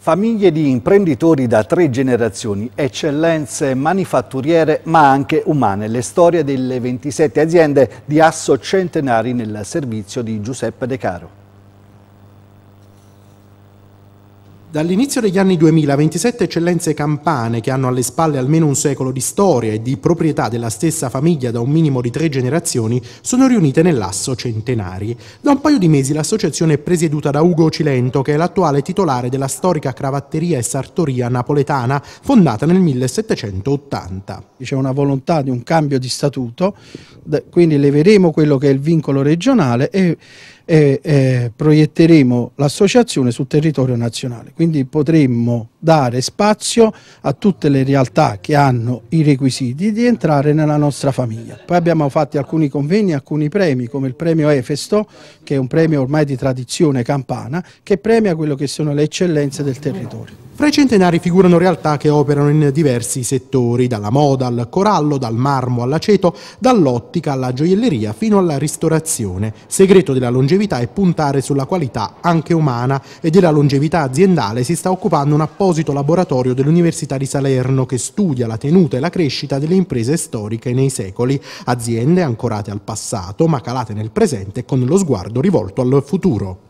Famiglie di imprenditori da tre generazioni, eccellenze manifatturiere ma anche umane. Le storie delle 27 aziende di Asso Centenari nel servizio di Giuseppe De Caro. Dall'inizio degli anni 2000, 27 eccellenze campane che hanno alle spalle almeno un secolo di storia e di proprietà della stessa famiglia da un minimo di tre generazioni sono riunite nell'asso Centenari. Da un paio di mesi l'associazione è presieduta da Ugo Cilento, che è l'attuale titolare della storica cravatteria e sartoria napoletana fondata nel 1780. C'è una volontà di un cambio di statuto, quindi leveremo quello che è il vincolo regionale e eh, proietteremo l'associazione sul territorio nazionale. Quindi potremmo dare spazio a tutte le realtà che hanno i requisiti di entrare nella nostra famiglia. Poi abbiamo fatto alcuni convegni, alcuni premi come il premio Efesto che è un premio ormai di tradizione campana che premia quello che sono le eccellenze del territorio. Fra i centenari figurano realtà che operano in diversi settori, dalla moda al corallo, dal marmo all'aceto, dall'ottica alla gioielleria fino alla ristorazione. Segreto della longevità è puntare sulla qualità anche umana e della longevità aziendale si sta occupando un apposito laboratorio dell'Università di Salerno che studia la tenuta e la crescita delle imprese storiche nei secoli, aziende ancorate al passato ma calate nel presente con lo sguardo rivolto al futuro.